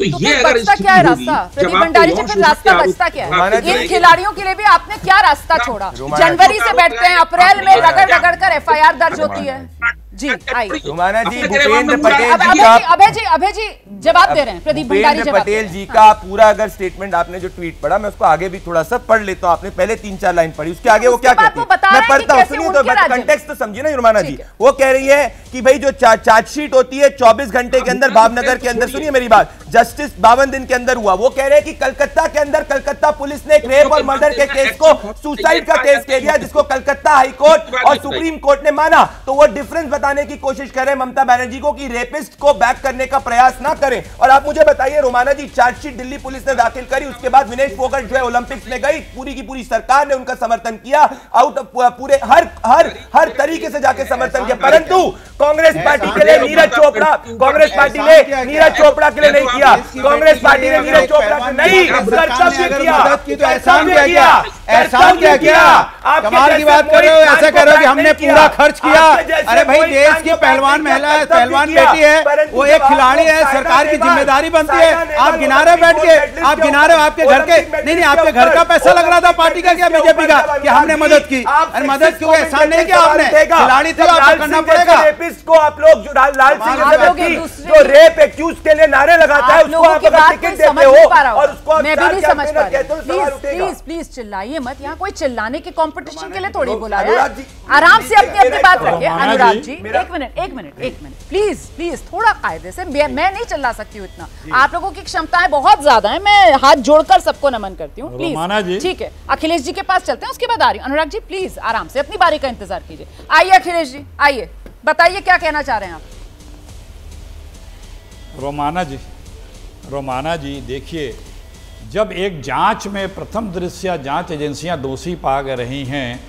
तो ये अगर क्या है रास्ता? प्रदीप भंडारी जी फिर रास्ता बचता क्या है? इन खिलाड़ियों के लिए भी आपने क्या रास्ता छोड़ा? जनवरी से बैठते हैं अप्रैल में रगड़ रगड़ कर एफआईआर दर्ज होती है। जी आइए। रुमाना जी भूपेंद्र पटेल जी का अभय जी अभय जी जवाब दे रहे हैं प्रदीप भंडारी जवाब दे पटेल जी का पूरा अगर स्टेटमेंट आपने जो ट्वीट पढ़ा मैं उसको आगे भी थोड़ा सा पढ़ लेता हूँ। आपने पहले तीन चार लाइन पढ़ी उसके आगे वो क्या कहती है? मैं हैं पढ़ता हूँ सुनिए तो राज्य तो समझिए ना रुमाना जी। वो कह रही है कि भाई जो चार्जशीट होती है 24 घंटे के अंदर भावनगर के अंदर सुनिए मेरी बात जस्टिस बावन दिन के अंदर हुआ। वो कह रहे हैं कि कलकत्ता के अंदर कलकत्ता पुलिस ने एक रेप और मर्डर के केस को सुसाइड का केस कह दिया जिसको कलकत्ता हाईकोर्ट और सुप्रीम कोर्ट ने माना। तो वो डिफरेंस बताने की कोशिश करें, ममता बैनर्जी को, कि रेपिस्ट को बैक करने का प्रयास ना करें। और आप मुझे बताइए, Romana ji charge sheet Delhi police ने दाखिल करी, उसके बाद विनेश फोगट जो है ओलंपिक्स में गई, पूरी की पूरी सरकार ने उनका समर्थन किया आउट ऑफ़ पूरे हर हर हर तरीके से जाके समर्थन किया। परंतु कांग्रेस पार्टी के लिए नीरज चोपड़ा कांग्रेस पार्टी ने नीरज चोपड़ा के लिए नहीं किया। कांग्रेस पार्टी ने नीरज चोपड़ा को नहीं कर्तव्य किया। तो कर्तव्य क्या। किया। एहसान क्या किया आपके कमाल की बात कर रहे हो ऐसा कह रहे हो कि हमने पूरा खर्च किया। अरे भाई देश की पहलवान महिला है पहलवान बेटी है वो एक खिलाड़ी है सरकार की ज़िम्मेदारी बनती है। आप गिना रहे बैठ के आप गिना रहे हो आपके घर के। नहीं नहीं आपके घर का पैसा लग रहा था पार्टी का क्या बीजेपी का कि हमने मदद की। अरे मदद क्यों एहसान नहीं किया आपने खिलाड़ी थे आपको करना पड़ेगा रेपिस्ट को आप लोग जो लाल सिंह व्यक्ति जो रेप एक्यूज के लिए नारे लगाता है उसको आप अगर टिकट देते हो और उसको। मैं भी नहीं समझ पा रही हो प्लीज़ प्लीज़ प्लीज़ चिल्लाइए मत। यहाँ कोई चिल्लाने के कंपटीशन के लिए थोड़ी अनुराग आराम से अपनी अपनी बात रखिए। अनुराग जी, एक मिनट एक मिनट एक मिनट। प्लीज़ प्लीज़ थोड़ा कायदे से। मैं मैं नहीं चिल्ला सकती हूँ इतना। आप लोगों की क्षमताएँ बहुत ज़्यादा है। मैं हाथ जोड़कर सबको नमन करती हूँ। प्लीज़। ठीक है। अखिलेश जी के पास चलते हैं उसके बाद आ रही अनुराग जी प्लीज़ आराम से अपनी बारी का इंतज़ार कीजिए। आइए अखिलेश जी आइए। बताइए क्या कहना चाह रहे हैं आप? रोमाना जी रोमाना जी, देखिए, जब एक जाँच में प्रथम दृश्य जाँच एजेंसियाँ दोषी पा रही हैं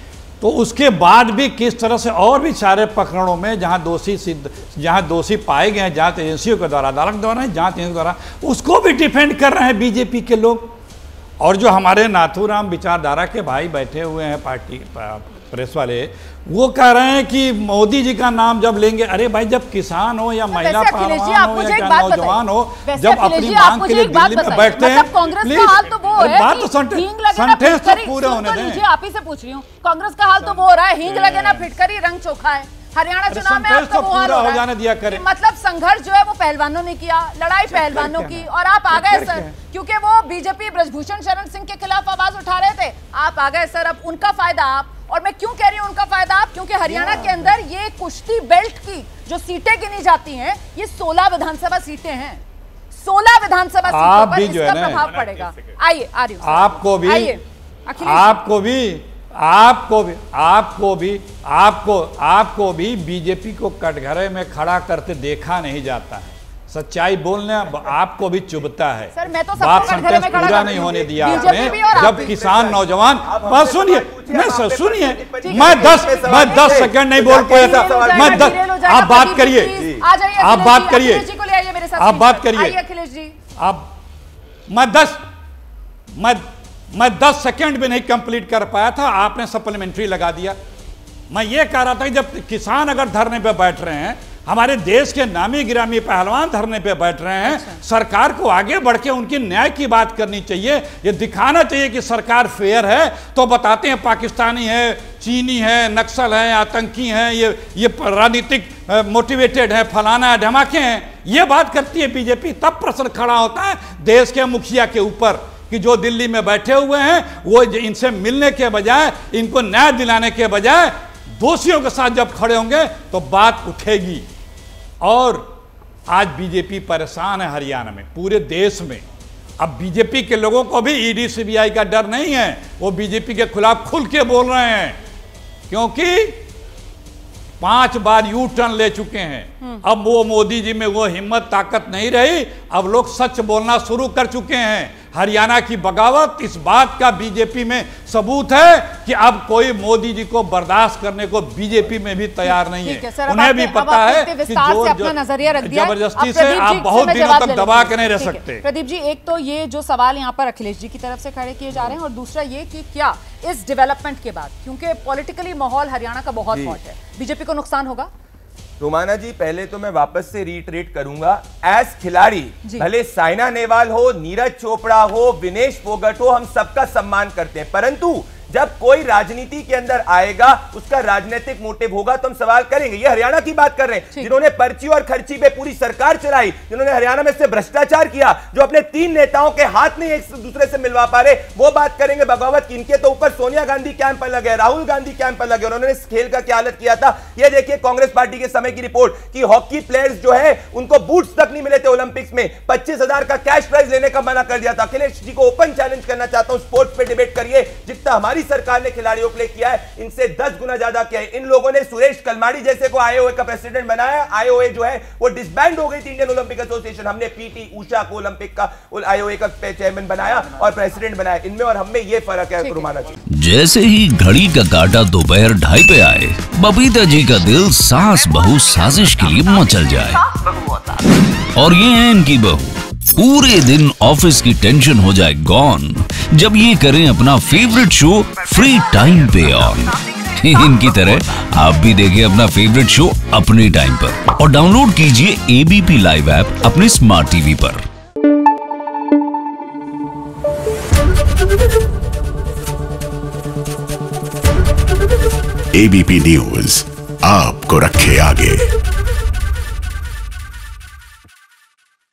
तो उसके बाद भी किस तरह से और भी सारे प्रकरणों में जहाँ दोषी सिद्ध, जहाँ दोषी पाए गए हैं, जाँच एजेंसियों के द्वारा, अदालत द्वारा जाँच एजेंसी द्वारा, उसको भी डिफेंड कर रहे हैं बीजेपी के लोग। और जो हमारे नाथूराम विचारधारा के भाई बैठे हुए हैं पार्टी प्रेस वाले वो कह रहे हैं कि मोदी जी का नाम जब लेंगे अरे भाई जब किसान हो या महिला पहलवान हो क्या बात नौजवान हो जब अपनी मांग के लिए दिल्ली में बैठते हैं मतलब कांग्रेस का हाल तो वो बात तो तो फिटकरी, पूरे होने तो दें। आप ही से पूछ रही हूँ। कांग्रेस का हाल तो वो हो रहा है हींग लगे ना फिटकरी रंग चोखा है। हरियाणा चुनाव में आपका तो वो हाल हो हो जाने दिया करें। मतलब संघर्ष जो है वो पहलवानों ने किया लड़ाई पहलवानों की। और आप आ गए सर क्योंकि वो बीजेपी ब्रजभूषण शरण सिंह के खिलाफ आवाज़ उठा रहे थे। आप आ गए सर अब उनका फ़ायदा आप और मैं क्यों कह रही हूँ उनका फ़ायदा? आप क्योंकि हरियाणा के अंदर ये कुश्ती बेल्ट की जो सीटें गिनी जाती हैं ये 16 विधानसभा सीटें हैं। 16 विधानसभा सीटों आप पर भी जो है इसका ना- प्रभाव पड़ेगा। आइए आ रही हूँ आपको भी आपको भी आपको भी आपको भी आपको आपको भी बीजेपी को कटघरे में खड़ा करते देखा नहीं जाता है। सच्चाई बोलने आपको भी चुभता है। सर, मैं तो बात सेंटेंस पूरा नहीं होने दिया आपने। आप जब किसान नौजवान बस सुनिए मैं सर सुनिए मैं दस मैं दस सेकंड नहीं बोल पाया था। मैं दस आप बात करिए। आप बात करिए। आप बात करिए। अब मैं दस मैं मैं दस सेकंड भी नहीं कंप्लीट कर पाया था। आपने सप्लीमेंट्री लगा दिया। मैं ये कह रहा था कि जब किसान अगर धरने पे बैठ रहे हैं हमारे देश के नामी गिरामी पहलवान धरने पे बैठ रहे हैं। अच्छा। सरकार को आगे बढ़ के उनकी न्याय की बात करनी चाहिए। ये दिखाना चाहिए कि सरकार फेयर है तो बताते हैं पाकिस्तानी है चीनी है नक्सल है आतंकी हैं ये ये राजनीतिक मोटिवेटेड है फलाना है धमाके हैं। ये बात करती है बीजेपी तब प्रश्न खड़ा होता है देश के मुखिया के ऊपर कि जो दिल्ली में बैठे हुए हैं वो इनसे मिलने के बजाय इनको न्याय दिलाने के बजाय दोषियों के साथ जब खड़े होंगे तो बात उठेगी। और आज बीजेपी परेशान है हरियाणा में पूरे देश में। अब बीजेपी के लोगों को भी ईडी सीबीआई का डर नहीं है। वो बीजेपी के खिलाफ खुल के बोल रहे हैं। क्योंकि पाँच बार यू टर्न ले चुके हैं। अब वो मोदी जी में वो हिम्मत ताकत नहीं रही। अब लोग सच बोलना शुरू कर चुके हैं। हरियाणा की बगावत इस बात का बीजेपी में सबूत है कि अब कोई मोदी जी को बर्दाश्त करने को बीजेपी में भी तैयार नहीं है। सर, उन्हें भी पता है कि जो। ज़बरदस्ती से आप बहुत दिनों तक दबा के नहीं रह सकते। प्रदीप जी एक तो ये जो सवाल यहाँ पर अखिलेश जी की तरफ़ से खड़े किए जा रहे हैं और दूसरा ये कि क्या इस डेवलपमेंट के बाद क्योंकि पॉलिटिकली माहौल हरियाणा का बहुत हॉट है बीजेपी को नुकसान होगा? रोमाना जी पहले तो मैं वापस से रीट्रेट करूँगा. एज खिलाड़ी भले साइना नेहवाल हो नीरज चोपड़ा हो विनेश फोगट हो हम सबका सम्मान करते हैं. परंतु जब कोई राजनीति के अंदर आएगा उसका राजनीतिक मोटिव होगा तो हम सवाल करेंगे। ये हरियाणा की बात कर रहे हैं। जिन्होंने पर्ची और खर्ची पे पूरी सरकार चलाई जिन्होंने हरियाणा में से भ्रष्टाचार किया जो अपने तीन नेताओं के हाथ नहीं एक दूसरे से मिलवा पा रहे वो बात करेंगे बगावत की। इनके तो ऊपर सोनिया गांधी कैंप पर लगे राहुल गांधी कैंप पर लगे उन्होंने इस खेल का क्या हालत किया था? ये देखिए कांग्रेस पार्टी के समय की रिपोर्ट कि हॉकी प्लेयर्स जो है उनको बूट्स तक नहीं मिले थे ओलंपिक्स में। पच्चीस का कैश प्राइज लेने का मना कर दिया था। अखिलेश जी को ओपन चैलेंज करना चाहता हूँ स्पोर्ट्स पे डिबेट करिए जितना हमारी सरकार ने खिलाड़ियों के लिए किया है। इनसे दस गुना ज़्यादा किया है। इन लोगों ने सुरेश कलमाड़ी जैसे को आईओए का प्रेसिडेंट बनाया आईओए जो है वो डिसबैंड हो गई थी इंडियन ओलंपिक एसोसिएशन हमने पीटी उषा को ओलंपिक का आईओए का चेयरमैन बनाया और प्रेसिडेंट बनाया। इनमें और हम में ये फ़र्क है रुमाना जी। जैसे ही घड़ी का काटा दोपहर ढाई पे आए बबीता जी का दिल सास बहू साजिश के लिए मचल जाए। और ये है इनकी बहू। पूरे दिन ऑफ़िस की टेंशन हो जाए गॉन जब ये करें अपना फेवरेट शो फ्री टाइम पे ऑन इनकी तरह, आप भी देखें अपना फेवरेट शो अपने टाइम पर. और डाउनलोड कीजिए एबीपी लाइव ऐप अपने स्मार्ट टीवी पर. एबीपी न्यूज़ आपको रखे आगे.